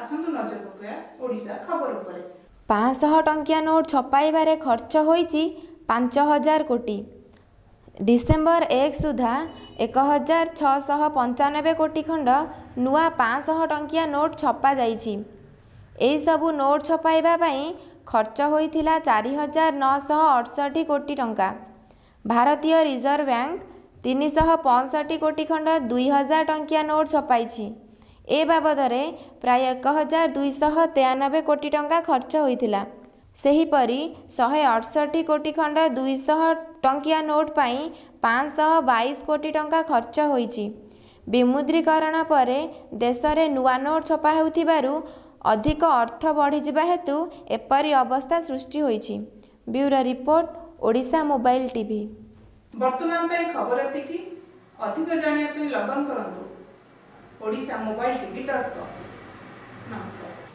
ଆସନ୍ତୁ ନଜର ପକାଇବା ଓଡ଼ିଶା ଖବର ଉପରେ। ପାଞ୍ଚଶହ ଟଙ୍କିଆ ନୋଟ୍ ଛପାଇବାରେ ଖର୍ଚ୍ଚ ହୋଇଛି ପାଞ୍ଚ ହଜାର କୋଟି। ଡିସେମ୍ବର ଏକ ସୁଦ୍ଧା ଏକ ହଜାର ଛଅଶହ ପଞ୍ଚାନବେ କୋଟି ଖଣ୍ଡ ନୂଆ ପାଞ୍ଚଶହ ଟଙ୍କିଆ ନୋଟ୍ ଛପାଯାଇଛି ଏହିସବୁ ନୋଟ୍ ଛପାଇବା ପାଇଁ ଖର୍ଚ୍ଚ ହୋଇଥିଲା ଚାରି ହଜାର ନଅଶହ ଅଠଷଠି କୋଟି ଟଙ୍କା। ଭାରତୀୟ ରିଜର୍ଭ ବ୍ୟାଙ୍କ ତିନିଶହ ପଞ୍ଚଷଠି କୋଟି ଖଣ୍ଡ ଦୁଇ ହଜାର ଟଙ୍କିଆ ନୋଟ୍ ଛପାଇଛି। ଏ ବାବଦରେ ପ୍ରାୟ ଏକ ହଜାର ଦୁଇଶହ ତେୟାନବେ କୋଟି ଟଙ୍କା ଖର୍ଚ୍ଚ ହୋଇଥିଲା। ସେହିପରି ଶହେ ଅଠଷଠି କୋଟି ଖଣ୍ଡ ଦୁଇଶହ ଟଙ୍କିଆ ନୋଟ୍ ପାଇଁ ପାଞ୍ଚଶହ ବାଇଶ କୋଟି ଟଙ୍କା ଖର୍ଚ୍ଚ ହୋଇଛି। ବିମୁଦ୍ରୀକରଣ ପରେ ଦେଶରେ ନୂଆ ନୋଟ୍ ଛପା ହେଉଥିବାରୁ ଅଧିକ ଅର୍ଥ ବଢ଼ିଯିବା ହେତୁ ଏପରି ଅବସ୍ଥା ସୃଷ୍ଟି ହୋଇଛି। Bureau report Odisha mobile TV. ବର୍ତ୍ତମାନ ପାଇଁ ଖବର ଏତିକି। ଅଧିକ ଜାଣିବା ପାଇଁ ଲଗନ୍ କରନ୍ତୁ। Odisha mobile TV dot com ନମସ୍କାର।